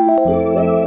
Música